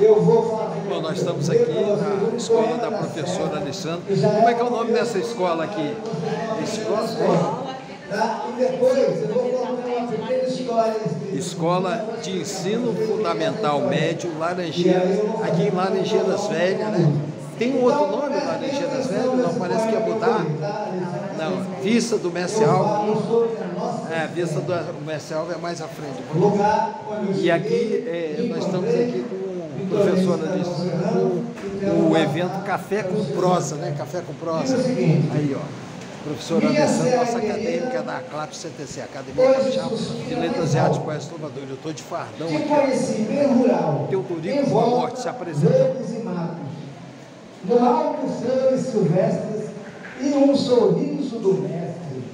Eu vou fazer. Bom, nós estamos aqui na escola da professora Alexandre. Como é que é o nome dessa escola aqui? Escola, escola de Ensino Fundamental Médio Laranjeiras, aqui em Laranjeiras Velha, né? Tem um outro nome, Laranjeiras Velha? Não, parece que ia mudar. Não, Vista do Mestre Alves. É, Vista do Mestre Alves é mais à frente. E aqui, é, nós estamos aqui com o professor Alice, com o evento Café com Prosa, né? Café com Prosa. Aí, ó. Professora Alessandra, nossa acadêmica da CLAP CTC, Academia Capixaba de Letras e Artes Poéticas Trovador. Eu estou de fardão aqui, rural. Teodorico Boa Morte se apresenta. No alto flores silvestres e um sorriso do mestre.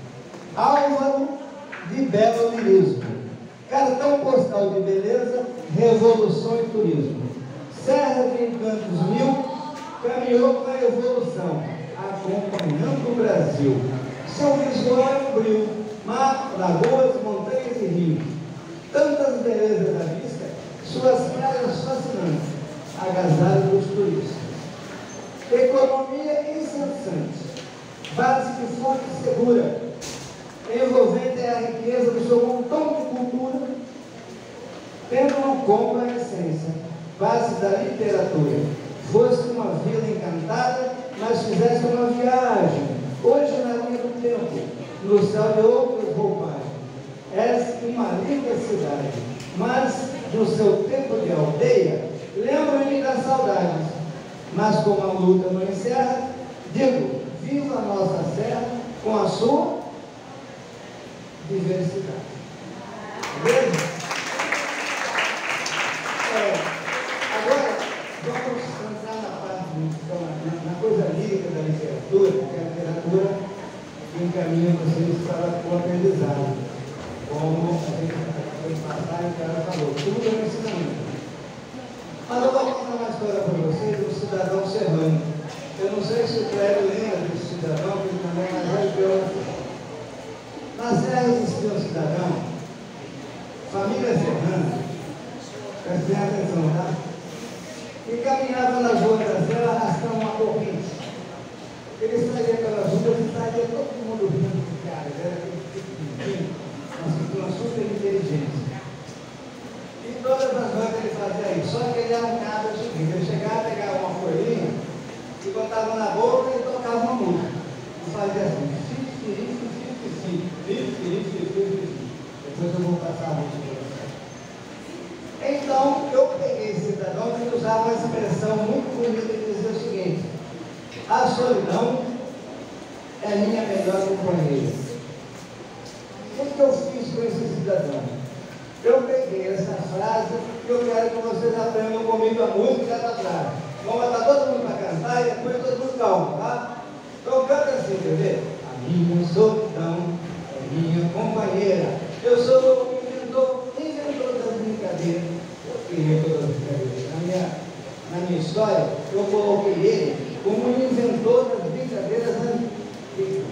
Álvaro de belo lirismo. Cartão postal de beleza, revolução e turismo. Serra de encantos mil, caminhou para a evolução, acompanhando o Brasil. É um brilho, mar, lagoas, montanhas e rios. Tantas belezas à vista, suas praias fascinantes, agasalho dos turistas. Economia incessante, base de fonte segura, envolvente é a riqueza do seu montão de cultura, tendo no combo a essência, base da literatura. Fosse uma vila encantada, mas fizesse uma viagem, hoje na linha do tempo, no céu de outras roupagens. És uma linda cidade, mas no seu tempo de aldeia, lembro-me das saudades. Mas como a luta não encerra, digo, viva a nossa serra com a sua diversidade. Beleza? É, agora, vamos entrar na parte, então, na, na coisa lírica da literatura, porque a literatura encaminha vocês para o aprendizado. Como a gente acabou de passar e o é um ensinamento. Mas eu vou contar uma história para vocês do cidadão serrano. Eu não sei se o Cléber lembra desse cidadão, que ele também é eu. Na Serra existia um cidadão, família serrana, prestem atenção, tá? E caminhava nas ruas da Serra arrastando uma corrente. Ele saía pelas ruas e saía todo mundo rindo de cara. Era aquele tipo pequenininho, mas que tinha uma super inteligência. E todas as noites ele fazia isso. Só que ele era um cara do seguinte, ele chegava, pegava uma folhinha e botava na boca e tocava uma música. E fazia assim, fi, fi, fi, fi, fi, fi, fi. Depois eu vou passar a música para você. Então, eu peguei esse cidadão que usava uma expressão muito bonita, ele dizia o seguinte, a solidão é minha melhor companheira. O que eu fiz com esse cidadão? Eu peguei essa frase eu quero que vocês aprendam comigo a música da frase. Vamos botar todo mundo para cantar e depois todo mundo calmo, tá? Então canta assim, quer ver? A minha solidão é minha companheira. Eu sou o inventor, inventor das brincadeiras. Eu criei todas as brincadeiras. Na minha, na minha história, eu coloquei ele como inventor das brincadeiras antigas.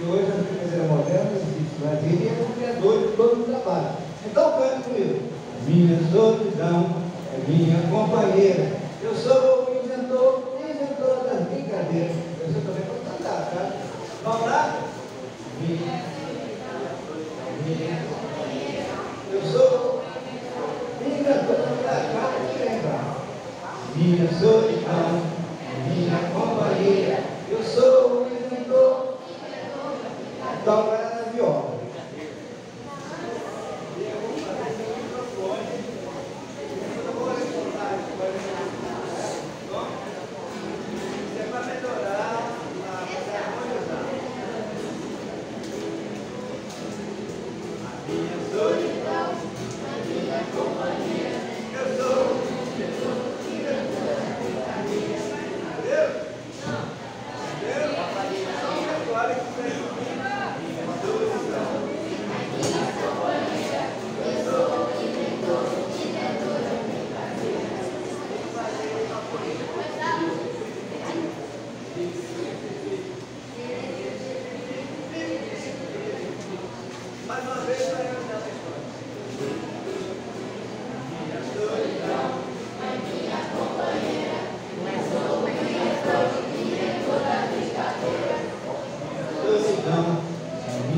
E hoje as brincadeiras modernas, Brasília é um criador de todo o trabalho. Então cante comigo. Minha solidão é minha companheira. Eu sou o inventor, inventor das brincadeiras. Eu sou também para cantar, tá? Vamos lá? Minha, minha, eu sou inventor da cara de lembrar. Minha solidão é minha companheira. Eu sou o inventor. Então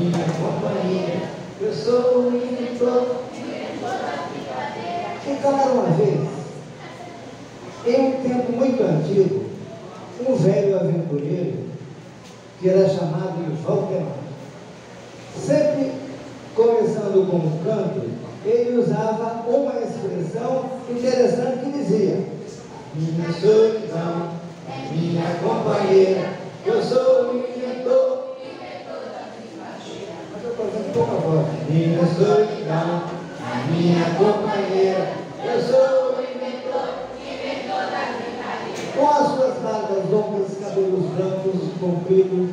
minha companheira. Eu sou o inventor. Então, era uma vez, em um tempo muito antigo, um velho aventureiro, que era chamado Valdemar, sempre começando com um canto, ele usava uma expressão interessante que dizia: Minha solidão, minha companheira, eu sou Minha solidão, minha companheira, eu sou o inventor, inventor da brincadeira. Com as suas barbas longas, cabelos brancos, compridos,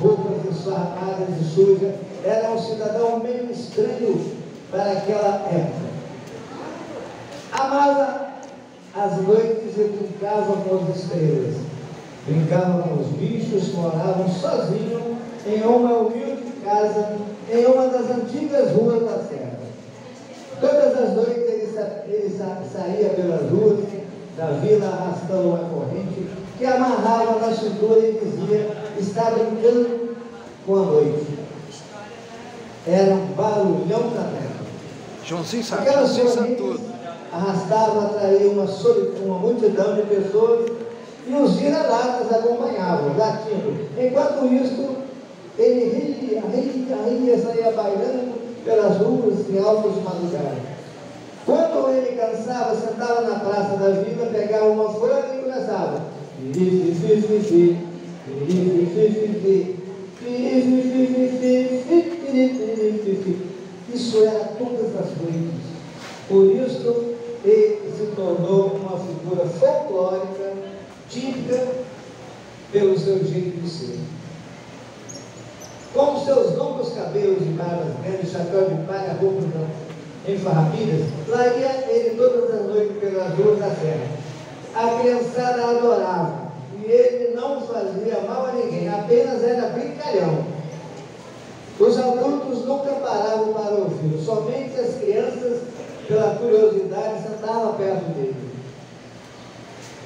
roupas esfarrapadas e sujas, era um cidadão meio estranho para aquela época. Amava as noites e brincava com as estrelas, brincava com os bichos, moravam sozinho em uma humilde casa em uma das antigas ruas da serra. Todas as noites ele, sa ele sa saía pelas ruas da vila arrastando uma corrente que amarrava na cintura e dizia: Está brincando com a noite. Era um barulhão da terra. Joãozinho sabe, Aquela Joãozinho sabe tudo. arrastava, atraía uma, uma multidão de pessoas e os vira-latas acompanhavam, latindo. Enquanto isso, ele Isaías saía bailando pelas ruas em altos madrugadas. Quando ele cansava, sentava na praça da vila, pegava uma folha e começava. Isso era todas as noites. Por isso ele se tornou uma figura folclórica, típica pelo seu jeito de ser. Com seus longos cabelos e barbas grandes, chapéu de palha, roupas enfarrapidas, ia ele todas as noites pelas ruas da terra. A criançada adorava, e ele não fazia mal a ninguém, apenas era brincalhão. Os adultos nunca paravam para ouvir, somente as crianças, pela curiosidade, sentavam perto dele.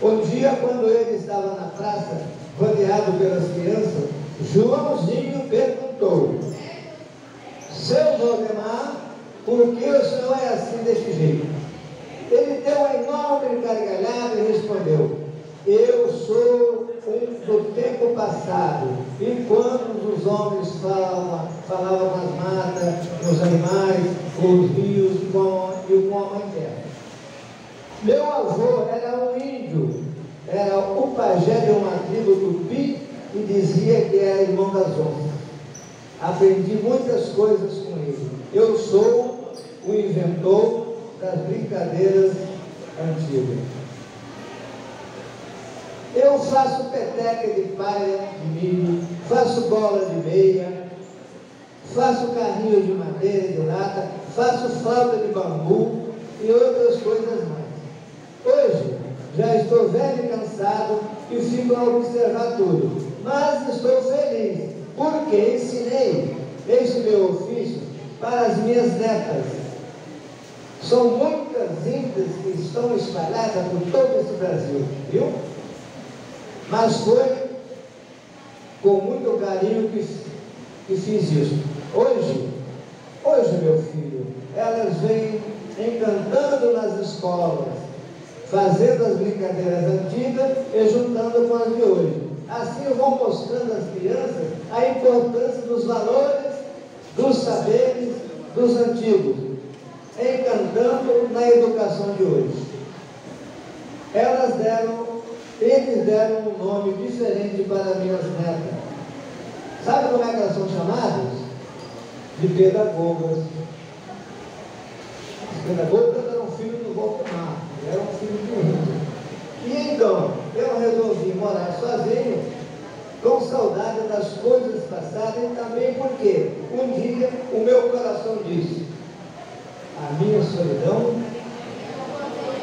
Um dia, quando ele estava na praça, rodeado pelas crianças, Joãozinho perguntou: Seu Valdemar, por que o senhor é assim desse jeito? Ele deu uma enorme gargalhada e respondeu: Eu sou um do tempo passado, enquanto os homens falavam, falavam com as matas, os animais, com os rios e com, e com a mãe terra. Meu avô era um índio, era o pajé de uma tribo tupi e dizia que era irmão das onças. Aprendi muitas coisas com ele. Eu sou o inventor das brincadeiras antigas. Eu faço peteca de palha de milho, faço bola de meia, faço carrinho de madeira de lata, faço flauta de bambu e outras coisas mais. Hoje já estou velho e cansado e fico a observar tudo, mas estou feliz porque ensinei esse meu ofício para as minhas netas. São muitas índias que estão espalhadas por todo esse Brasil, viu? Mas foi com muito carinho que, que fiz isso. Hoje, hoje, meu filho, elas vêm encantando nas escolas, fazendo as brincadeiras antigas e juntando com as de hoje. Assim vão mostrando às crianças a importância dos valores, dos saberes dos antigos, encantando na educação de hoje. Elas deram, eles deram um nome diferente para minhas netas. Sabe como é que elas são chamadas? De pedagogas. As pedagogas eram filhos do Valdemar, eram filhos do índio. E então, eu resolvi morar com saudade das coisas passadas e também porque um dia o meu coração disse: a minha solidão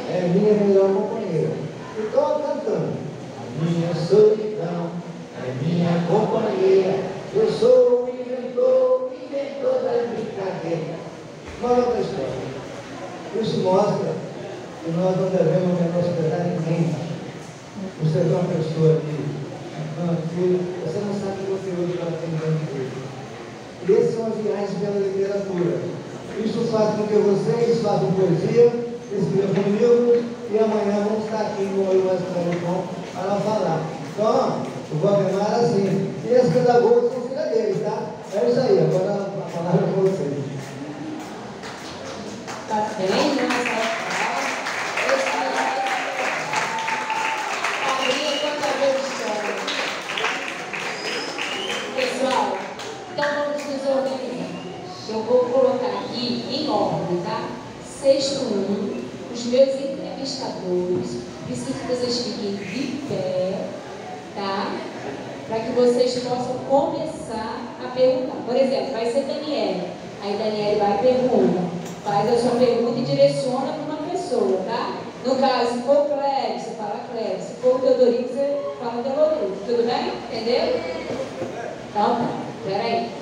é minha melhor companheira. Estou cantando: a minha solidão é minha companheira. Eu sou o inventor, inventor da brincadeira. Uma outra história. Isso mostra que nós não devemos menosprezar ninguém. Você vê uma pessoa que, você não sabe o que você hoje vai ter grande coisa. Essa é uma viagem pela literatura. Isso faz com que vocês façam poesia, escrevam comigo e amanhã vamos estar aqui no Olho Mais Bom para falar. Então, ó, o Valdemar assim. E as pedagogos são filha dele, tá? É isso aí, ó. Vou colocar aqui em ordem, tá? Sexto um, os meus entrevistadores, preciso que vocês fiquem de pé, tá? Para que vocês possam começar a perguntar. Por exemplo, vai ser Daniela. Aí Daniela vai e pergunta. Faz a sua pergunta e direciona para uma pessoa, tá? No caso, se for Cléber, você fala Cléber. Se for Teodorico, você fala Teodorico. Tudo bem? Entendeu? Então. Peraí.